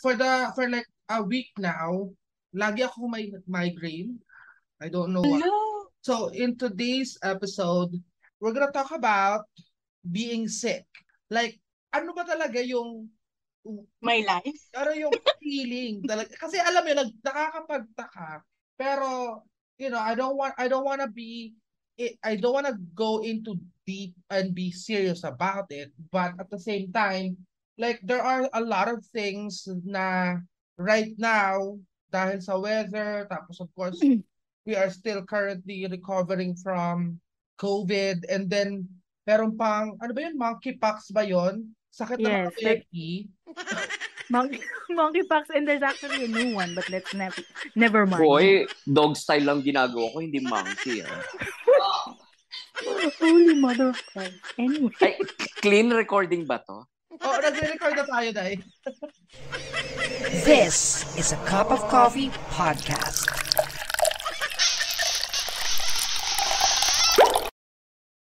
for the for like a week now, lagi ako may migraine. I don't know why. Hello. So in today's episode, we're gonna talk about being sick. Like, ano ba talaga yung My life. ano yung feeling talaga? Kasi alam mo, nag nakakapagtaka. Pero, you know, I don't want I don't want to be I don't want to go into deep and be serious about it, but at the same time, like there are a lot of things na right now dahil sa weather, tapos of course, we are still currently recovering from COVID and then meron pang, ano ba yun, monkeypox ba yun? Sakit ng Yes, like- peki. Monkey, monkeypox and there's actually a new one but let's never never mind. Boy, dog style lang ginagawa ko, hindi monkey. Ah. Holy mother of God. Anyway. Ay, clean recording ba to? Oh, nagre-record na tayo dahil. This is a Cup of Coffee podcast.